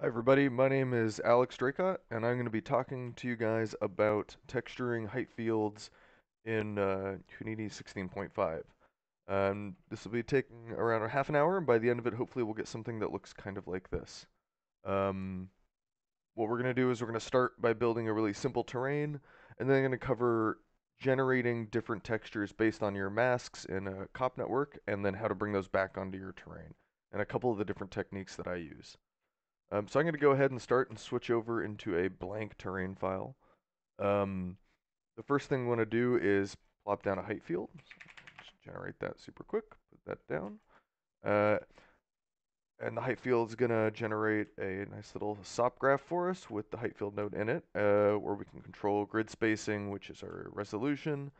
Hi everybody, my name is Alex Dracott, and I'm going to be talking to you guys about texturing height fields in uh, Houdini 16.5. Um, this will be taking around a half an hour, and by the end of it, hopefully we'll get something that looks kind of like this. Um, what we're going to do is we're going to start by building a really simple terrain, and then I'm going to cover generating different textures based on your masks in a COP network, and then how to bring those back onto your terrain, and a couple of the different techniques that I use. Um, so I'm going to go ahead and start and switch over into a blank terrain file. Um, the first thing we want to do is plop down a height field. Just generate that super quick, put that down. Uh, and the height field is going to generate a nice little SOP graph for us with the height field node in it, uh, where we can control grid spacing, which is our resolution.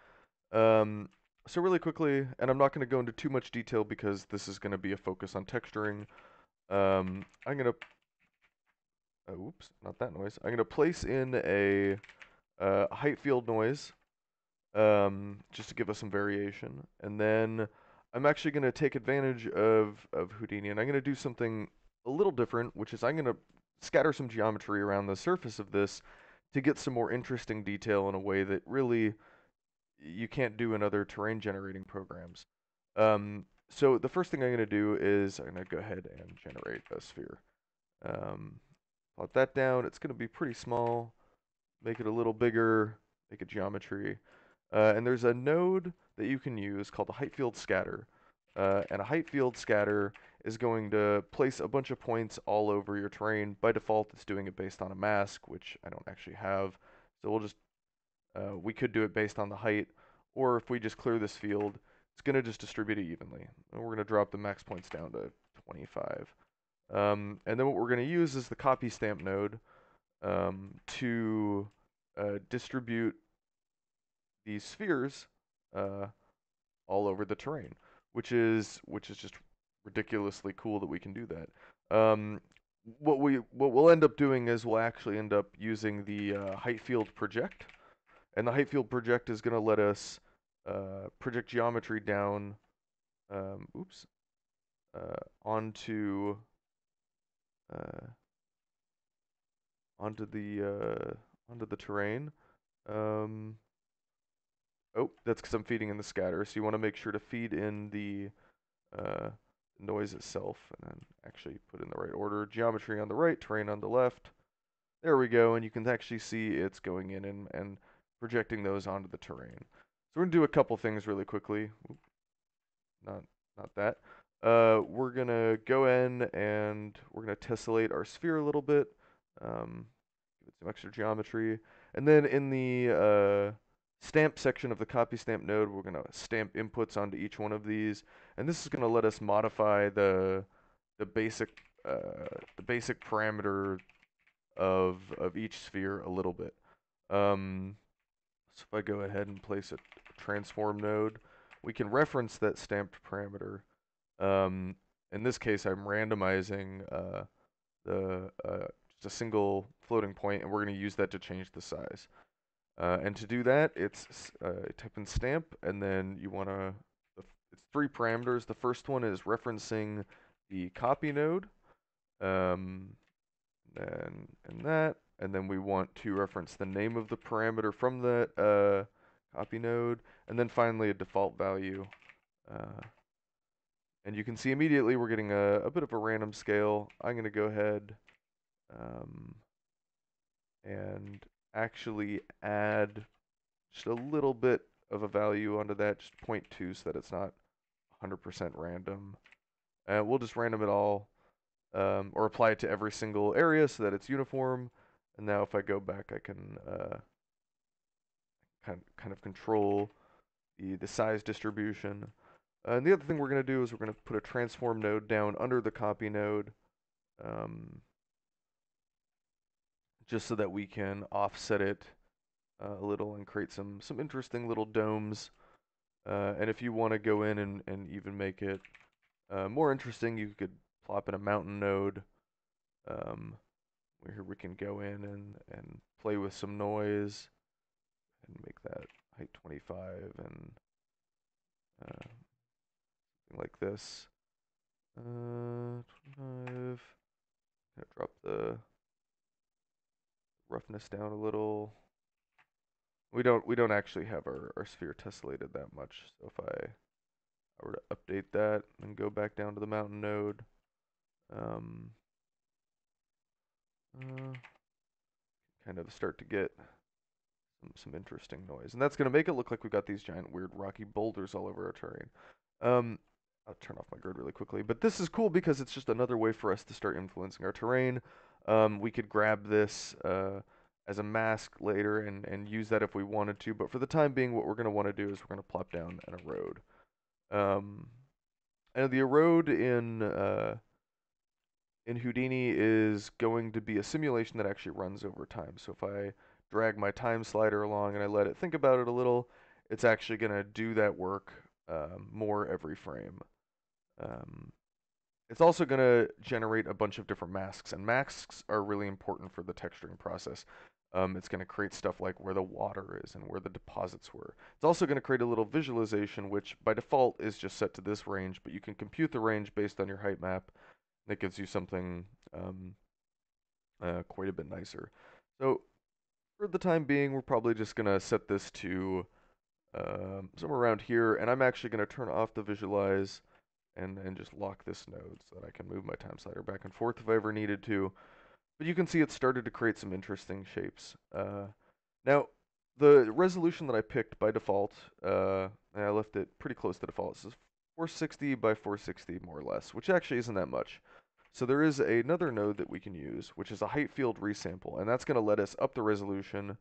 Um, so really quickly, and I'm not going to go into too much detail because this is going to be a focus on texturing. Um, I'm going to Oh, oops, not that noise. I'm going to place in a uh, height field noise um, just to give us some variation. And then I'm actually going to take advantage of, of Houdini and I'm going to do something a little different, which is I'm going to scatter some geometry around the surface of this to get some more interesting detail in a way that really you can't do in other terrain generating programs. Um, so the first thing I'm going to do is I'm going to go ahead and generate a sphere. Um, Plot that down. It's going to be pretty small. Make it a little bigger. Make a geometry. Uh, and there's a node that you can use called the height field scatter. Uh, and a height field scatter is going to place a bunch of points all over your terrain. By default, it's doing it based on a mask, which I don't actually have. So we'll just, uh, we could do it based on the height. Or if we just clear this field, it's going to just distribute it evenly. And we're going to drop the max points down to 25. Um, and then what we're going to use is the copy stamp node um, to uh, distribute these spheres uh, all over the terrain, which is which is just ridiculously cool that we can do that. Um, what we what we'll end up doing is we'll actually end up using the uh, height field project, and the height field project is going to let us uh, project geometry down. Um, oops, uh, onto uh, onto the uh, onto the terrain. Um, oh, that's because I'm feeding in the scatter. So you want to make sure to feed in the uh, noise itself, and then actually put in the right order. Geometry on the right, terrain on the left. There we go, and you can actually see it's going in and, and projecting those onto the terrain. So we're gonna do a couple things really quickly. Oop, not not that. Uh, we're gonna go in and we're gonna tessellate our sphere a little bit, um, give it some extra geometry, and then in the uh, stamp section of the copy stamp node, we're gonna stamp inputs onto each one of these, and this is gonna let us modify the the basic uh, the basic parameter of of each sphere a little bit. Um, so if I go ahead and place a transform node, we can reference that stamped parameter um, in this case, I'm randomizing uh, the uh, just a single floating point, and we're going to use that to change the size. Uh, and to do that, it's uh, type in stamp, and then you want to. It's three parameters. The first one is referencing the copy node, um, and and that, and then we want to reference the name of the parameter from that uh, copy node, and then finally a default value. And you can see immediately we're getting a, a bit of a random scale. I'm going to go ahead um, and actually add just a little bit of a value onto that, just 0.2 so that it's not 100% random. And we'll just random it all um, or apply it to every single area so that it's uniform. And now if I go back, I can uh, kind, kind of control the, the size distribution. Uh, and the other thing we're going to do is we're going to put a transform node down under the copy node um, just so that we can offset it uh, a little and create some, some interesting little domes. Uh, and if you want to go in and, and even make it uh, more interesting, you could plop in a mountain node um, where we can go in and, and play with some noise and make that height 25 and uh, like this. Uh, 25. Gonna drop the roughness down a little. We don't we don't actually have our, our sphere tessellated that much. So if I, I were to update that and go back down to the mountain node, um, uh, kind of start to get some, some interesting noise. And that's going to make it look like we've got these giant weird rocky boulders all over our terrain. Um, I'll turn off my grid really quickly. But this is cool because it's just another way for us to start influencing our terrain. Um, we could grab this uh, as a mask later and, and use that if we wanted to. But for the time being, what we're going to want to do is we're going to plop down an erode. Um, and the erode in uh, in Houdini is going to be a simulation that actually runs over time. So if I drag my time slider along and I let it think about it a little, it's actually going to do that work um, more every frame. Um, it's also going to generate a bunch of different masks, and masks are really important for the texturing process. Um, it's going to create stuff like where the water is and where the deposits were. It's also going to create a little visualization, which by default is just set to this range, but you can compute the range based on your height map. That gives you something um, uh, quite a bit nicer. So for the time being, we're probably just going to set this to um, somewhere around here, and I'm actually going to turn off the visualize and, and just lock this node so that I can move my time slider back and forth if I ever needed to. But you can see it started to create some interesting shapes. Uh, now, the resolution that I picked by default, uh, I left it pretty close to default. Is 460 by 460 more or less, which actually isn't that much. So there is another node that we can use, which is a height field resample, and that's going to let us up the resolution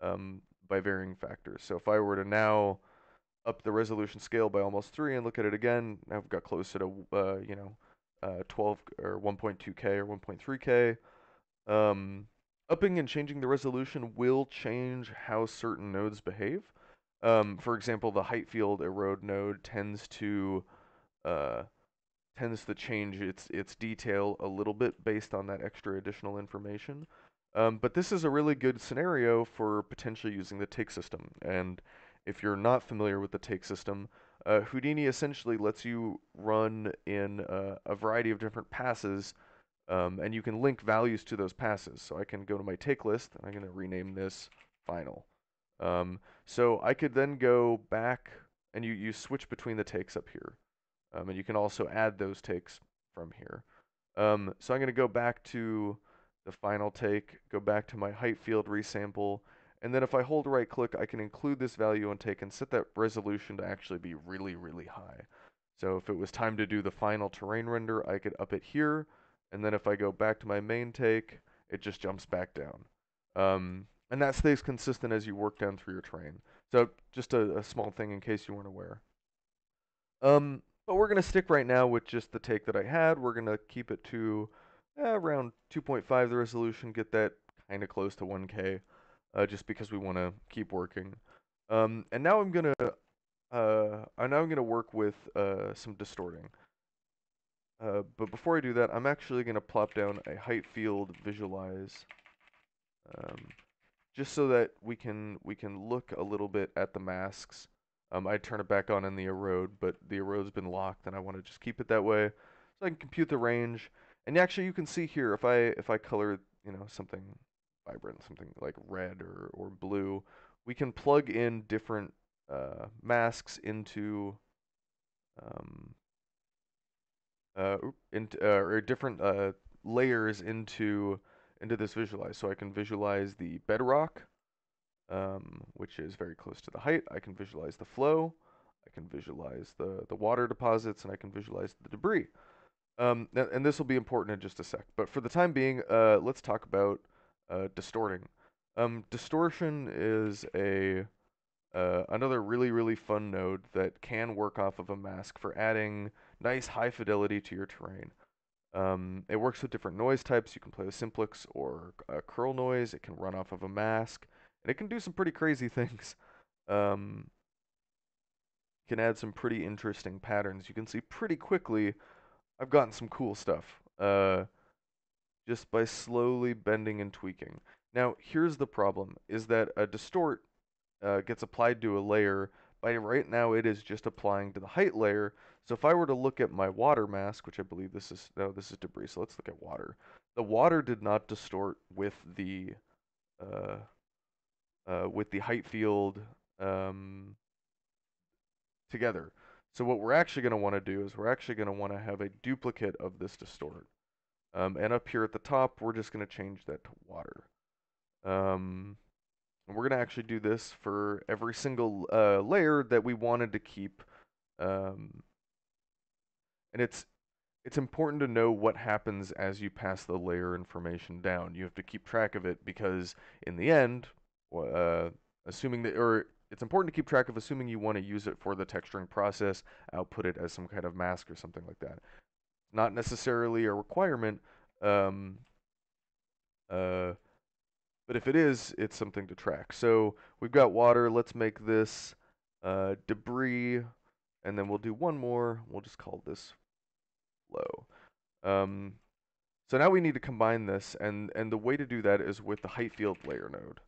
um, by varying factors. So if I were to now up the resolution scale by almost three and look at it again, I've got closer to uh, you know uh, 12 or 1.2k or 1.3k. Um, upping and changing the resolution will change how certain nodes behave. Um, for example, the height field erode node tends to uh, tends to change its its detail a little bit based on that extra additional information. Um, but this is a really good scenario for potentially using the take system. And if you're not familiar with the take system, uh, Houdini essentially lets you run in uh, a variety of different passes, um, and you can link values to those passes. So I can go to my take list, and I'm going to rename this final. Um, so I could then go back, and you, you switch between the takes up here. Um, and you can also add those takes from here. Um, so I'm going to go back to the final take, go back to my height field resample, and then if I hold right click, I can include this value on take and set that resolution to actually be really, really high. So if it was time to do the final terrain render, I could up it here, and then if I go back to my main take, it just jumps back down. Um, and that stays consistent as you work down through your terrain. So just a, a small thing in case you weren't aware. Um, but we're going to stick right now with just the take that I had. We're going to keep it to eh, around 2.5 the resolution, get that kind of close to 1K, uh, just because we want to keep working. Um, and now I'm gonna, uh, now I'm gonna work with uh, some distorting. Uh, but before I do that, I'm actually gonna plop down a height field visualize, um, just so that we can we can look a little bit at the masks. Um, I turn it back on in the erode, but the erode's been locked, and I want to just keep it that way, so I can compute the range. And actually, you can see here if I if I color you know something vibrant, something like red or or blue, we can plug in different uh, masks into um, uh, uh, or different uh, layers into into this visualize. So I can visualize the bedrock, um, which is very close to the height. I can visualize the flow. I can visualize the the water deposits, and I can visualize the debris. Um, and, and, this will be important in just a sec. But for the time being, uh, let's talk about uh, distorting. Um, distortion is a uh, another really really fun node that can work off of a mask for adding nice high fidelity to your terrain. Um, it works with different noise types. You can play with simplex or uh, curl noise. It can run off of a mask, and it can do some pretty crazy things. Um, can add some pretty interesting patterns. You can see pretty quickly I've gotten some cool stuff uh, just by slowly bending and tweaking. Now, here's the problem, is that a distort uh, gets applied to a layer I, right now it is just applying to the height layer. So if I were to look at my water mask, which I believe this is, no, this is debris. So let's look at water. The water did not distort with the, uh, uh, with the height field um, together. So what we're actually going to want to do is we're actually going to want to have a duplicate of this distort. Um, and up here at the top, we're just going to change that to water. Um, and we're going to actually do this for every single uh, layer that we wanted to keep. Um, and it's it's important to know what happens as you pass the layer information down. You have to keep track of it because in the end, uh, assuming that, or it's important to keep track of assuming you want to use it for the texturing process, output it as some kind of mask or something like that. Not necessarily a requirement, um, uh, but if it is, it's something to track. So we've got water. Let's make this uh, debris, and then we'll do one more. We'll just call this flow. Um, so now we need to combine this, and, and the way to do that is with the height field layer node.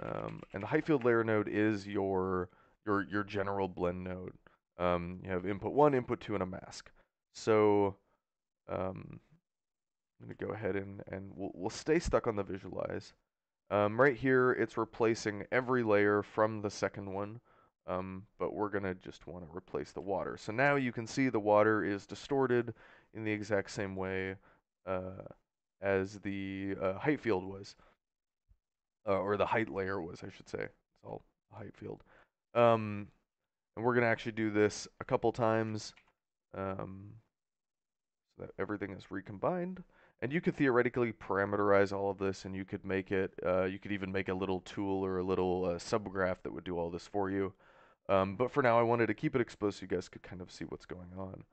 Um, and the height field layer node is your your your general blend node. Um, you have input one, input two, and a mask. So um, I'm going to go ahead and, and we'll, we'll stay stuck on the visualize. Um, right here, it's replacing every layer from the second one, um, but we're going to just want to replace the water. So now you can see the water is distorted in the exact same way uh, as the uh, height field was uh, or the height layer was, I should say. It's all height field. Um, and we're going to actually do this a couple times um, that everything is recombined. And you could theoretically parameterize all of this, and you could make it, uh, you could even make a little tool or a little uh, subgraph that would do all this for you. Um, but for now, I wanted to keep it exposed so you guys could kind of see what's going on.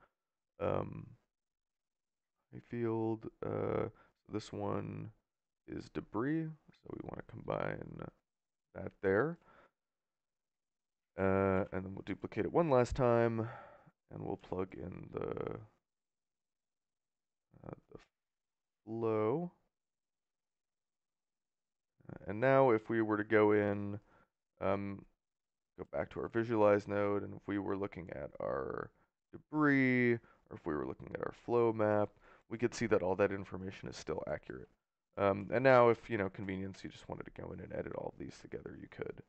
Um, field, uh, this one is debris. So we want to combine that there. Uh, and then we'll duplicate it one last time, and we'll plug in the, the flow. Uh, and now if we were to go in, um, go back to our visualize node, and if we were looking at our debris, or if we were looking at our flow map, we could see that all that information is still accurate. Um, and now if, you know, convenience, you just wanted to go in and edit all these together, you could.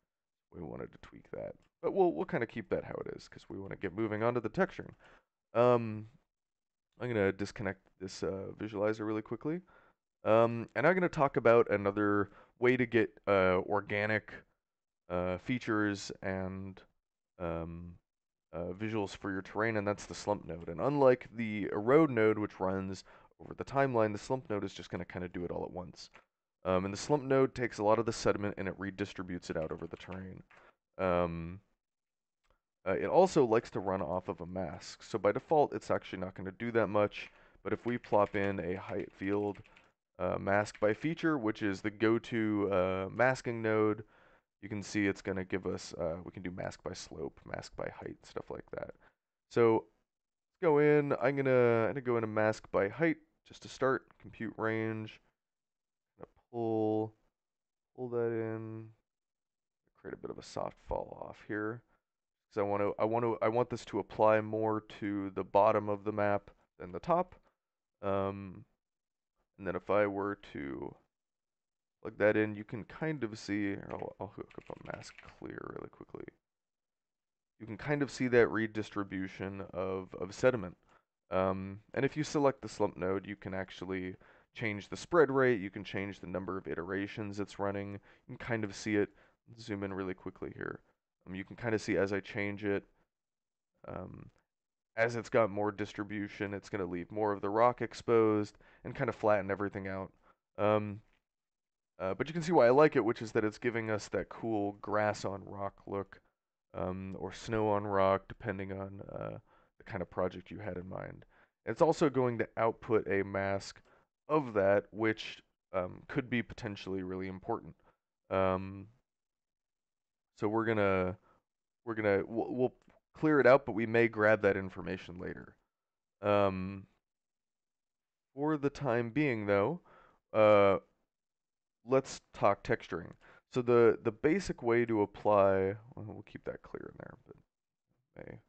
We wanted to tweak that. But we'll, we'll kind of keep that how it is because we want to get moving on to the texturing. Um, I'm going to disconnect this uh, visualizer really quickly. Um, and I'm going to talk about another way to get uh, organic uh, features and um, uh, visuals for your terrain, and that's the slump node. And unlike the erode node, which runs over the timeline, the slump node is just going to kind of do it all at once. Um, and the slump node takes a lot of the sediment and it redistributes it out over the terrain. Uh, it also likes to run off of a mask. So by default, it's actually not going to do that much. But if we plop in a height field uh, mask by feature, which is the go-to uh, masking node, you can see it's going to give us, uh, we can do mask by slope, mask by height, stuff like that. So let's go in. I'm gonna, I'm gonna go into mask by height just to start. Compute range. pull, pull that in. Create a bit of a soft fall off here. Because I want to, I want to, I want this to apply more to the bottom of the map than the top. Um, and then if I were to plug that in, you can kind of see. I'll, I'll hook up a mask clear really quickly you can kind of see that redistribution of, of sediment. Um, and if you select the slump node, you can actually change the spread rate, you can change the number of iterations it's running, you can kind of see it, zoom in really quickly here. Um, you can kind of see as I change it, um, as it's got more distribution, it's going to leave more of the rock exposed and kind of flatten everything out. Um, uh, but you can see why I like it, which is that it's giving us that cool grass on rock look um, or snow on rock, depending on uh, the kind of project you had in mind. It's also going to output a mask of that, which um, could be potentially really important. Um, so we're gonna we're gonna we'll, we'll, clear it out, but we may grab that information later. Um, for the time being, though, uh, let's talk texturing. So the, the basic way to apply, well, keep that clear in there, but may.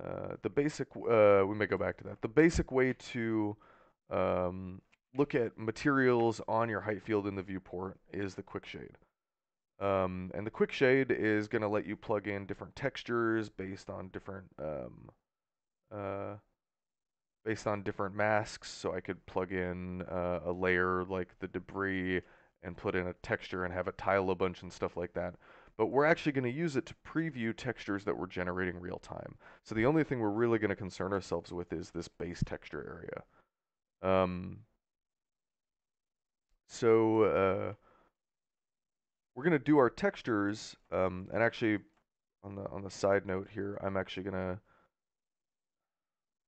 Uh, the basic, uh, we may go back to that. The basic way to um, look at materials on your height field in the viewport is the quick shade. Um, and the quick shade is going to let you plug in different textures based on different um, uh, based on different masks. So I could plug in uh, a layer like the debris and put in a texture and have it tile a bunch and stuff like that. But we're actually going to use it to preview textures that we're generating real time. So the only thing we're really going to concern ourselves with is this base texture area. Um, so uh, we're going to do our textures, um, and actually, on the on the side note here, I'm actually gonna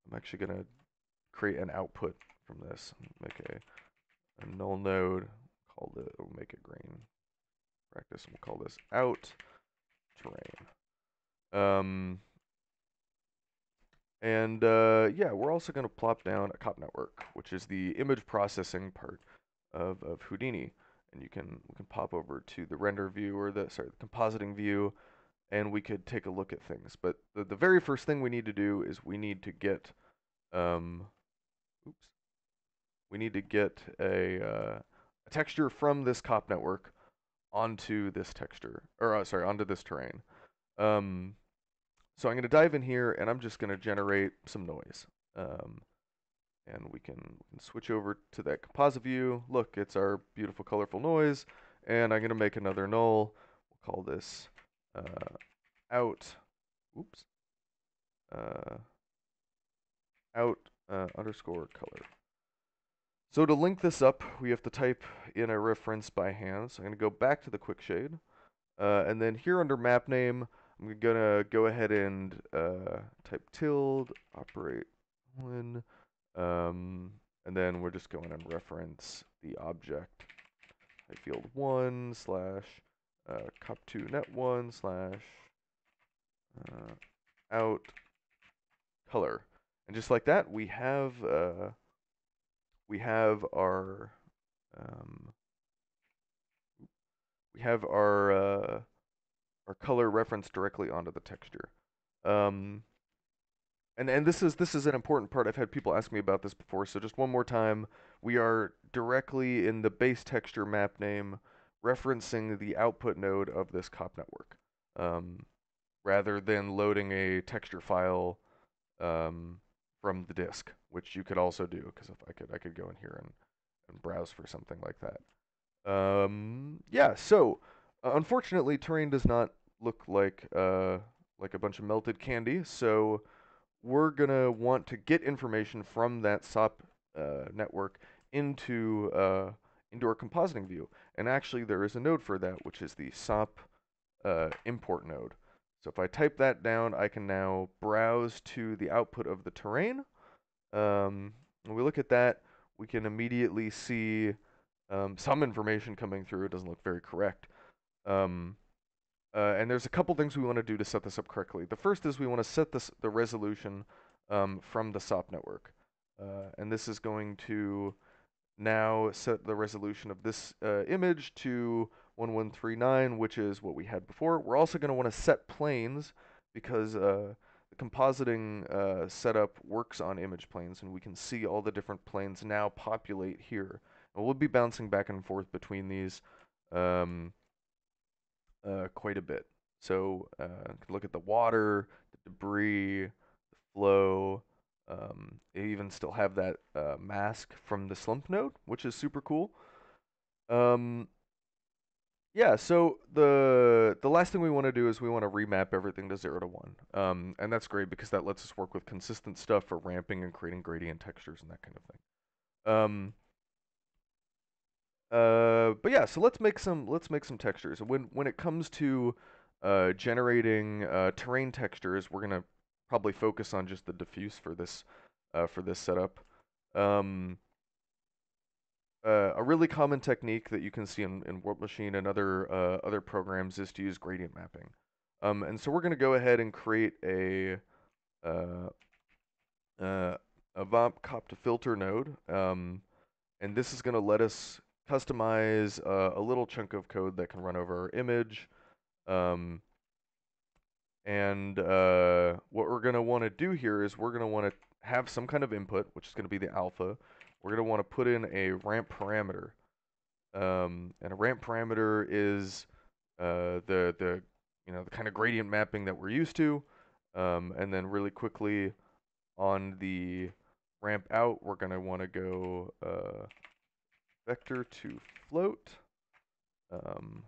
I'm actually gonna create an output from this. Make a, a null node, call it, we'll make it green. Practice, we'll call this out terrain. Um, and uh, yeah, we're also going to plop down a COP network, which is the image processing part of, of Houdini. And you can we can pop over to the render view or the sorry the compositing view, and we could take a look at things. But the, the very first thing we need to do is we need to get um, oops, we need to get a, uh, a texture from this COP network onto this texture, or uh, sorry, onto this terrain. Um, so I'm going to dive in here, and I'm just going to generate some noise. Um, and we can, we can, switch over to that composite view. Look, it's our beautiful, colorful noise. And I'm going to make another null. We'll call this uh, out. Oops. Uh, out uh, underscore color. So to link this up, we have to type in a reference by hand. So I'm going to go back to the quick shade. Uh, and then here under map name, I'm going to go ahead and uh, type tilde, operate one, um, and then we're just going and reference the object field 1 slash uh, cop2 net 1 slash uh, out color. And just like that, we have uh, we have our um, we have our uh, our color reference directly onto the texture. Um, and and this is this is an important part. I've had people ask me about this before, so just one more time, we are directly in the base texture map name referencing the output node of this COP network, um, rather than loading a texture file um, from the disk, which you could also do because if I could I could go in here and, and browse for something like that. Um, yeah, so uh, unfortunately, terrain does not look like uh, like a bunch of melted candy, so we're gonna want to get information from that SOP uh, network into uh, into our compositing view. And actually, there is a node for that, which is the SOP uh, import node. So if I type that down, I can now browse to the output of the terrain. Um, when we look at that, we can immediately see um, some information coming through. It doesn't look very correct. Um, uh, and there's a couple things we want to do to set this up correctly. The first is we want to set this, the resolution um, from the SOP network. Uh, and this is going to now set the resolution of this uh, image to 1139, which is what we had before. We're also going to want to set planes because uh, the compositing uh, setup works on image planes, and we can see all the different planes now populate here. And we'll be bouncing back and forth between these um, uh, quite a bit. So uh, look at the water, the debris, the flow, um, they even still have that uh, mask from the slump node, which is super cool. Um, yeah, so the the last thing we want to do is we want to remap everything to 0 to 1. Um, and that's great because that lets us work with consistent stuff for ramping and creating gradient textures and that kind of thing. Um, uh, but yeah, so let's make some let's make some textures. When when it comes to uh, generating uh, terrain textures, we're gonna probably focus on just the diffuse for this uh, for this setup. Um, uh, a really common technique that you can see in, in World Machine and other other programs is to use gradient mapping. Um, and so we're going to go ahead and create a a VOP COP2 filter node. Um, and this is going to let us customize uh, a little chunk of code that can run over our image. Um, And uh, what we're going to want to do here is we're going to want to have some kind of input, which is going to be the alpha. We're going to want to put in a ramp parameter. Um, and a ramp parameter is uh, the, the, you know, the kind of gradient mapping that we're used to. Um, and then really quickly on the ramp out, we're going to want to go uh, vector to float. Um,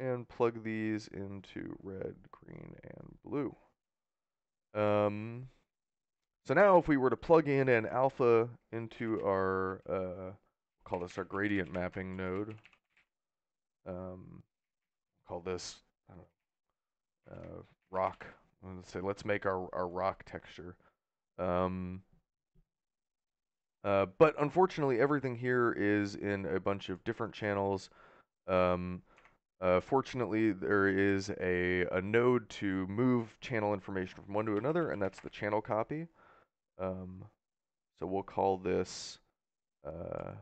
and plug these into red, green, and blue. Um, so now if we were to plug in an alpha into our, uh, call this our gradient mapping node, um, call this uh, rock, let's say let's make our, our rock texture. Um, uh, but unfortunately everything here is in a bunch of different channels. Um, uh, fortunately, there is a, a node to move channel information from one to another, and that's the channel copy. Um, so we'll call this uh,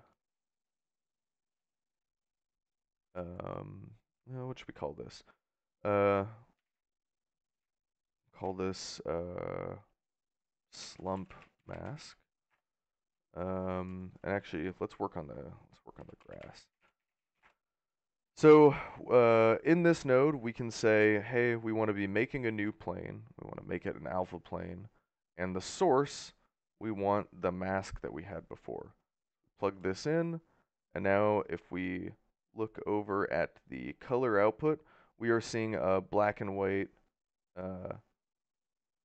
um, what should we call this? Uh, call this uh, slump mask. Um, and actually, let's work on the let's work on the grass. So uh, in this node, we can say, hey, we want to be making a new plane. We want to make it an alpha plane. And the source, we want the mask that we had before. Plug this in, and now if we look over at the color output, we are seeing a black and white uh,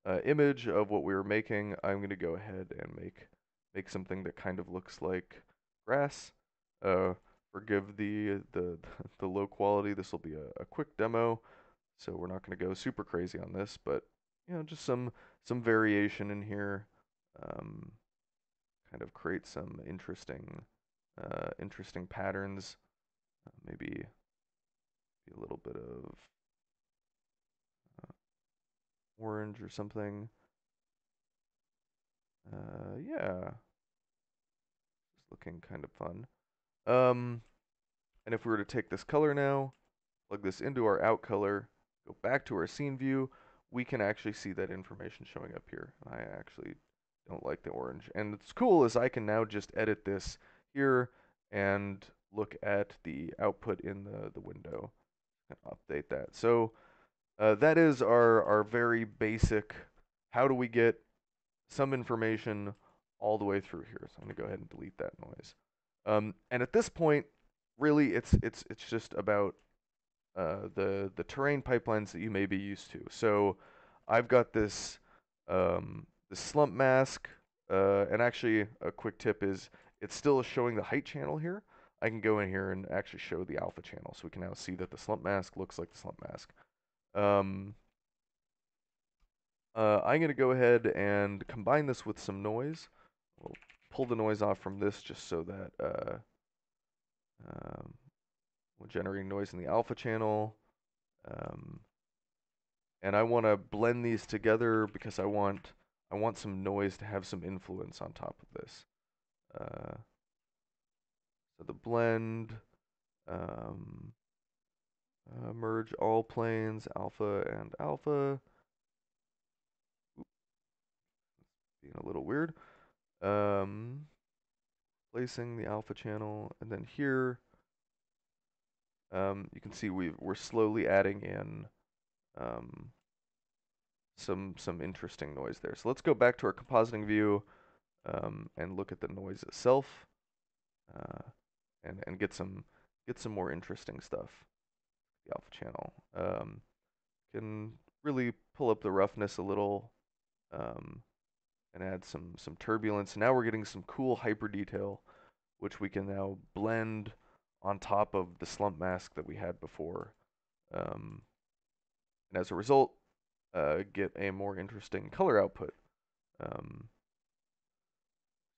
uh, image of what we were making. I'm going to go ahead and make make something that kind of looks like grass. Uh, forgive the the the low quality. This will be a, a quick demo, so we're not going to go super crazy on this, but you know, just some some variation in here, um, kind of create some interesting uh, interesting patterns. Uh, maybe a little bit of uh, orange or something. Uh, yeah, looking kind of fun. Um, and if we were to take this color now, plug this into our out color, go back to our scene view, we can actually see that information showing up here. I actually don't like the orange. And what's cool is I can now just edit this here and look at the output in the, the window and update that. So uh, that is our, our very basic, how do we get some information all the way through here. So I'm going to go ahead and delete that noise. Um, and at this point, really, it's it's it's just about uh, the the terrain pipelines that you may be used to. So I've got this um, slump mask, uh, and actually a quick tip is it's still showing the height channel here. I can go in here and actually show the alpha channel, so we can now see that the slump mask looks like the slump mask. Um, uh, I'm going to go ahead and combine this with some noise. We'll pull the noise off from this just so that uh, um, we're generating noise in the alpha channel. Um, and I want to blend these together because I want I want some noise to have some influence on top of this. Uh, so the blend, um, uh, merge all planes, alpha and alpha. Oop. Being a little weird um, placing the alpha channel, and then here um, you can see we we're slowly adding in um, some some interesting noise there. So let's go back to our compositing view um, and look at the noise itself, uh, and and get some get some more interesting stuff. The alpha channel um, can really pull up the roughness a little. Um, and add some some turbulence. Now we're getting some cool hyper detail, which we can now blend on top of the slump mask that we had before. Um, and as a result, uh, get a more interesting color output. Um,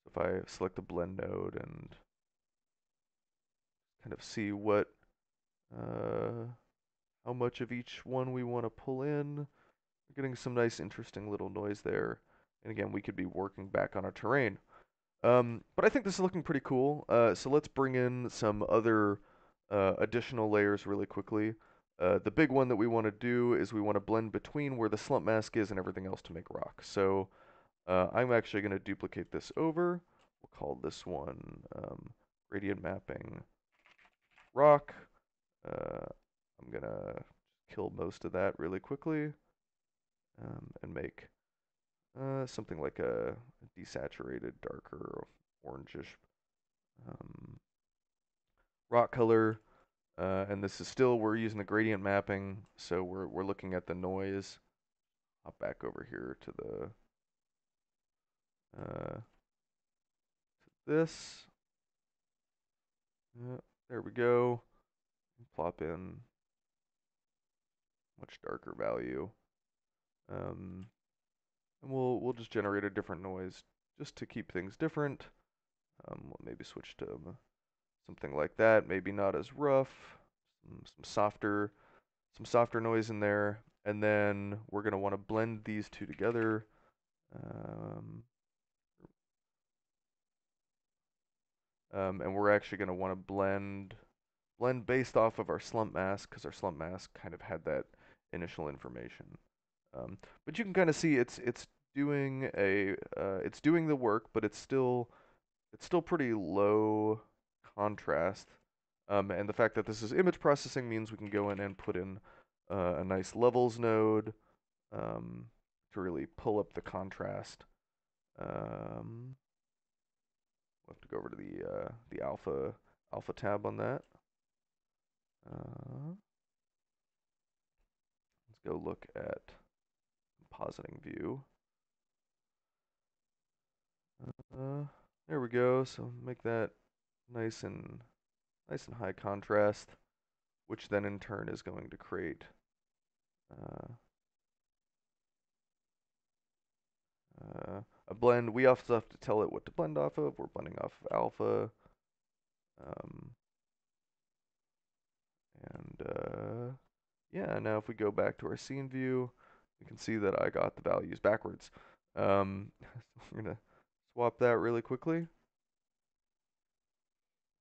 if I select the blend node and kind of see what, uh, how much of each one we want to pull in, we're getting some nice interesting little noise there. And again, we could be working back on our terrain. Um, but I think this is looking pretty cool. Uh, so let's bring in some other uh, additional layers really quickly. Uh, the big one that we want to do is we want to blend between where the slump mask is and everything else to make rock. So uh, I'm actually going to duplicate this over. We'll call this one um, gradient mapping rock. Uh, I'm going to kill most of that really quickly um, and make uh, something like a desaturated, darker, orangish um, rock color. Uh, and this is still, we're using the gradient mapping, so we're, we're looking at the noise. Hop back over here to the, uh, this. Yeah, there we go. Plop in much darker value. Um, and we'll, we'll just generate a different noise just to keep things different. Um, we'll maybe switch to something like that. Maybe not as rough. Some, some softer, some softer noise in there. And then we're going to want to blend these two together. Um, um, and we're actually going to want to blend blend based off of our slump mask because our slump mask kind of had that initial information. Um, but you can kind of see it's it's doing a uh, it's doing the work, but it's still it's still pretty low contrast. Um, and the fact that this is image processing means we can go in and put in uh, a nice levels node um, to really pull up the contrast. Um, we'll have to go over to the uh, the alpha alpha tab on that. Uh, let's go look at compositing view. Uh, there we go. So make that nice and nice and high contrast, which then in turn is going to create uh, uh, a blend. We also have to tell it what to blend off of. We're blending off of alpha. Um, and uh, yeah, now if we go back to our scene view, you can see that I got the values backwards. Um, we're going to swap that really quickly.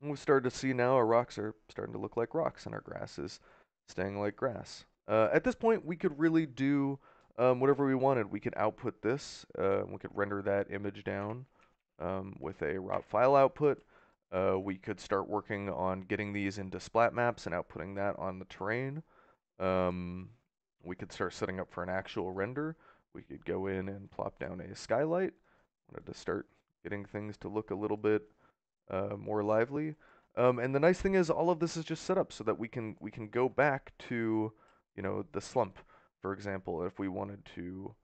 And we started to see now our rocks are starting to look like rocks and our grass is staying like grass. Uh, at this point, we could really do um, whatever we wanted. We could output this. Uh, we could render that image down um, with a ROP file output. Uh, we could start working on getting these into splat maps and outputting that on the terrain. Um, we could start setting up for an actual render. We could go in and plop down a skylight. Wanted to start getting things to look a little bit uh, more lively. Um, and the nice thing is all of this is just set up so that we can we can go back to you know the slump, for example, if we wanted to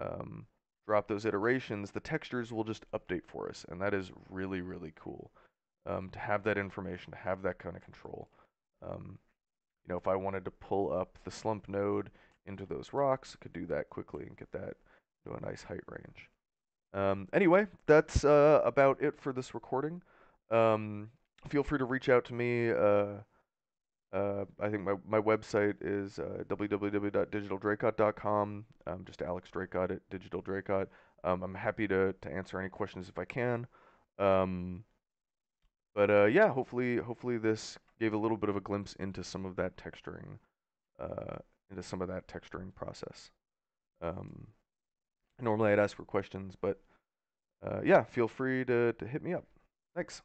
um, drop those iterations, the textures will just update for us, and that is really really cool um, to have that information, to have that kind of control. You know, if I wanted to pull up the slump node into those rocks, I could do that quickly and get that to a nice height range. Um, anyway, that's uh, about it for this recording. Um, feel free to reach out to me. Uh, uh, I think my, my website is uh. Um, just Alex Dracott at Digital Dracott. Um, I'm happy to, to answer any questions if I can. Um, but uh, yeah, hopefully hopefully this gave a little bit of a glimpse into some of that texturing, uh, into some of that texturing process. Um, normally I'd ask for questions, but uh, yeah, feel free to, to hit me up. Thanks.